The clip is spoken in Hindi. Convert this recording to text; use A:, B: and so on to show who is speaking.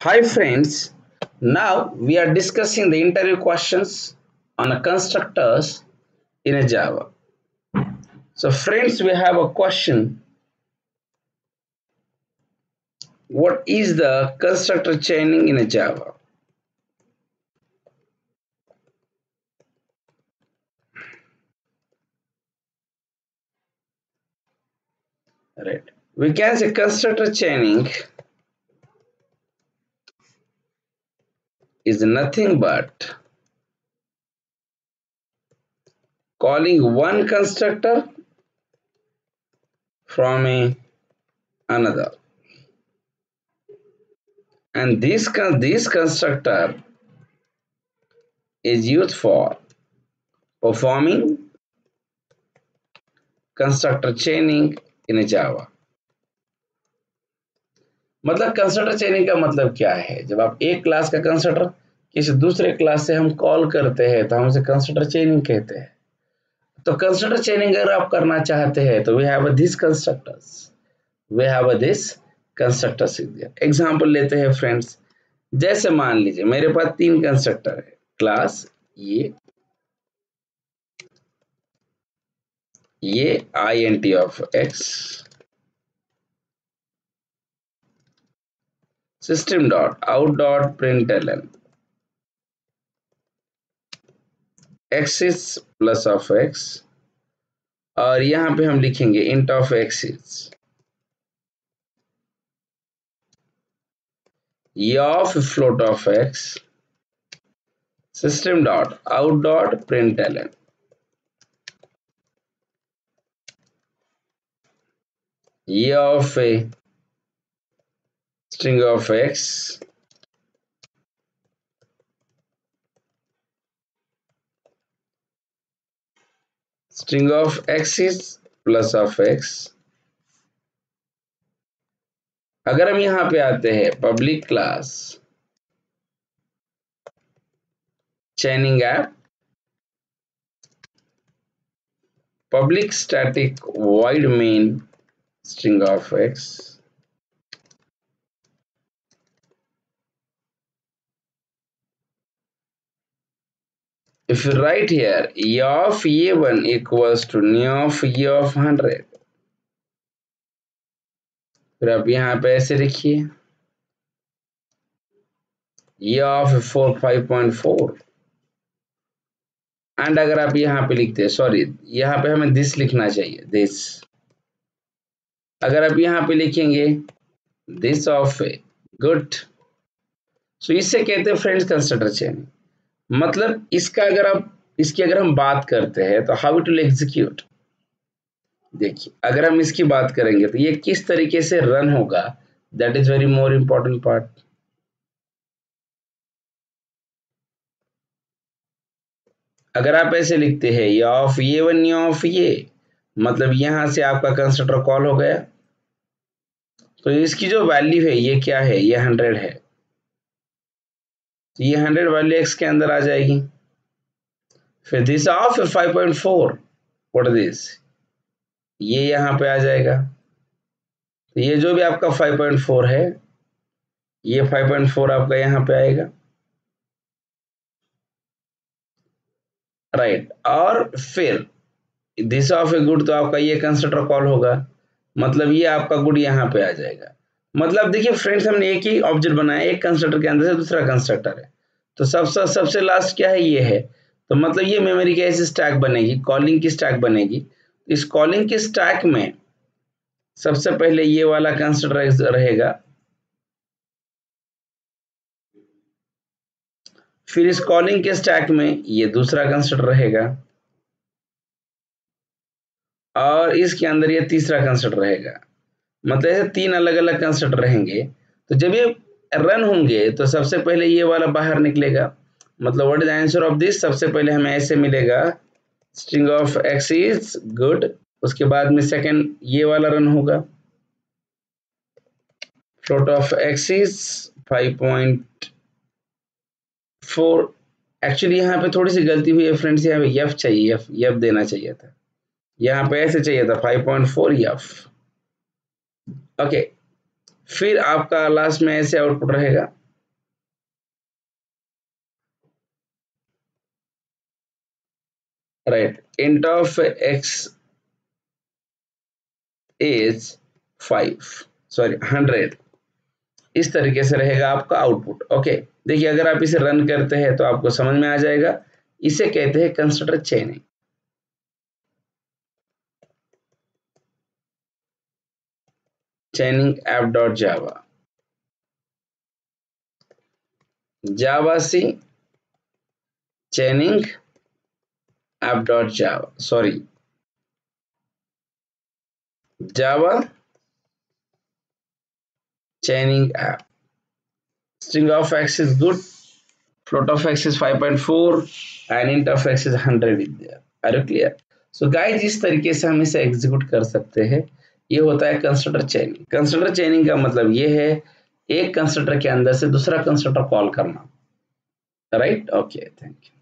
A: Hi friends, now we are discussing the interview questions on constructors in a Java. So friends, we have a question. What is the constructor chaining in a Java? Right. We can say constructor chaining is nothing but calling one constructor from a another. And this this constructor is used for performing constructor chaining in java मतलब कंस्ट्रक्टर चेनिंग का मतलब क्या है? जब आप एक क्लास का कंस्ट्रक्टर किसी दूसरे क्लास से हम कॉल करते हैं तो हम उसे कंस्ट्रक्टर चेनिंग कहते हैं। तो कंस्ट्रक्टर चेनिंग अगर आप करना चाहते हैं तो we have this constructors we have this constructors example लेते हैं फ्रेंड्स जैसे मान लीजिए, मेरे पास तीन कंस्ट्रक्टर है। क्लास ये ये I N T of x system dot out dot println x is plus of x और यहाँ पे हम लिखेंगे int of x is ये of float of x system dot out dot println ये of a string of x. String of x is plus of x. अगर हम यहाँ पे आते हैं public class chaining app public static void main string of x if you write here e of a1 equals to n of e of 100 फिर आप यहाँ पे ऐसे लिखिए। E of 4 5.4 एंड अगर आप यहाँ पे लिखते हैं सॉरी यहाँ पे हमें दिस लिखना चाहिए दिस अगर आप यहाँ पे लिखेंगे this of a good so इससे कहते हैं फ्रेंड्स कंसिडर चेन मतलब इसका अगर आप, इसकी अगर हम बात करते हैं तो हाउ टू एग्जीक्यूट देखिए, अगर हम इसकी बात करेंगे तो ये किस तरीके से रन होगा? That is very more important part अगर आप ऐसे लिखते हैं, ये ऑफ़ ये वन ये ऑफ़ ये मतलब यहाँ से आपका कंस्ट्रक्टर कॉल हो गया। तो इसकी जो वैल्यू है, ये क्या है? ये हंड्रेड है। तो ये हंड्रेड वैल्यू एक्स के अंदर आ जाएगी। फिर this of five point four what this ये यहाँ पे आ जाएगा। तो ये जो भी आपका फाइव पॉइंट फोर है, ये फाइव पॉइंट फोर आपका यहाँ पे आएगा। Right right. और फिर दिस ऑफ़ ए गुड तो आपका ये कंस्ट्रक्टर कॉल होगा। मतलब ये आपका गुड यहाँ पे आ जाएगा। मतलब देखिए फ्रेंड्स हमने एक ही ऑब्जेक्ट बनाया, एक कंस्ट्रक्टर के अंदर से दूसरा कंस्ट्रक्टर है। तो सबसे सबसे लास्ट क्या है? ये है। तो मतलब ये मेमोरी की ऐसी स्टैक बनेगी कॉलिंग की स्टैक बनेगी। इस कॉलिंग की स्टैक में सबसे पहले ये वाला कंस्ट्रक्टर रहेगा। फिर इस कॉलिंग के स्टैक में ये दूसरा कंस्ट्रक्टर रहेगा। और इसके अंदर ये तीसरा कंस्ट्रक्टर रहेगा। मतलब ऐसे तीन अलग अलग कंस्ट्रक्ट रहेंगे। तो जब ये रन होंगे तो सबसे पहले ये वाला बाहर निकलेगा। मतलब what is answer of this सबसे पहले हमें ऐसे मिलेगा। String of x is good उसके बाद में सेकंड ये वाला रन होगा। Float of x is five point four actually यहाँ पे थोड़ी सी गलती हुई है फ्रेंड्स यहाँ पे यफ चाहिए यफ यफ देना चाहिए था। यहाँ पे ऐसे चाहिए था फाइव पॉइंट फोर यफ ओके फिर आपका लास्ट में ऐसे आउटपुट रहेगा। Right int of x as five sorry hundred इस तरीके से रहेगा आपका आउटपुट ओके देखिए, अगर आप इसे रन करते हैं तो आपको समझ में आ जाएगा। इसे कहते हैं constructor chaining Java C chaining app dot Java sorry Java chaining app string of x is good float of x is 5.4 and int of x is 100 is there are you clear so guys इस तरीके से हम इसे एग्जीक्यूट कर सकते हैं ये होता है कंस्ट्रक्टर चेनिंग कंस्ट्रक्टर चेनिंग का मतलब ये है, एक कंस्ट्रक्टर के अंदर से दूसरा कंस्ट्रक्टर कॉल करना। Right okay thank you